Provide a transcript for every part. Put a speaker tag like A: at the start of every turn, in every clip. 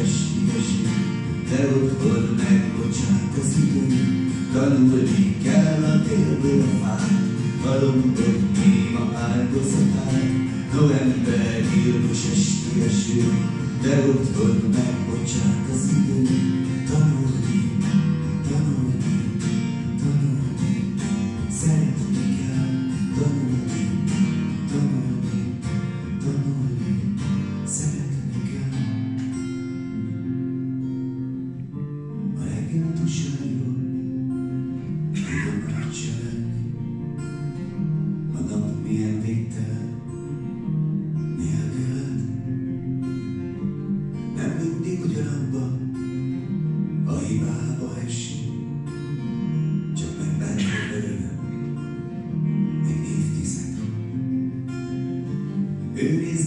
A: üres igazság, de otthon megbocsát a szívem. Tanulni kell a térből a fát, a lombok néma áldozatát. November gyilkos esti eső, de otthon megbocsát a szívem. Tanulni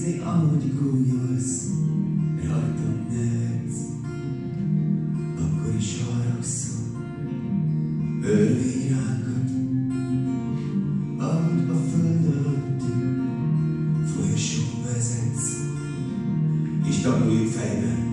A: nézni, ahogy gúnyolsz, rajtam nevetsz, akkor is haragszom, örvény ránkat, ahogy a föld alatti folyosó vezetsz, és tanuljuk fejben,